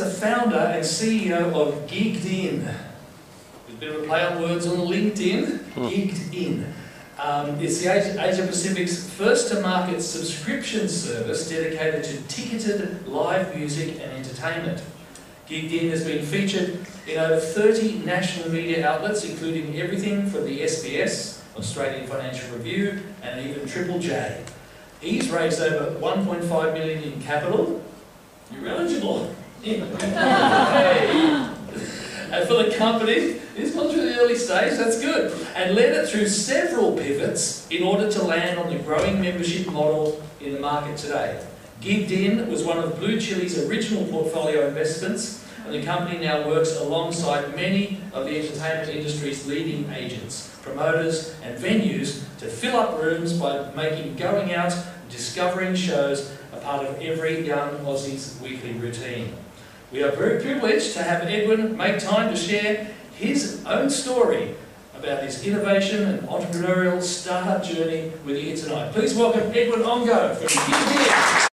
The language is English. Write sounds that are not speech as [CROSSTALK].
the founder and CEO of Gigged In. There's a bit of a play on words on LinkedIn, Gigged In. Um, it's the Asia, Asia Pacific's first to market subscription service dedicated to ticketed live music and entertainment. Gigged In has been featured in over 30 national media outlets, including everything from the SBS, Australian Financial Review, and even Triple J. He's raised over 1.5 million in capital. You're eligible. [LAUGHS] And for the company, it's gone through the early stage, that's good. And led it through several pivots in order to land on the growing membership model in the market today. Gigged In was one of BlueChilli's original portfolio investments, and the company now works alongside many of the entertainment industry's leading agents, promoters, and venues to fill up rooms by making going out, discovering shows part of every young Aussie's weekly routine. We are very privileged to have Edwin make time to share his own story about his innovation and entrepreneurial startup journey with you here tonight. Please welcome Edwin Ongo from In.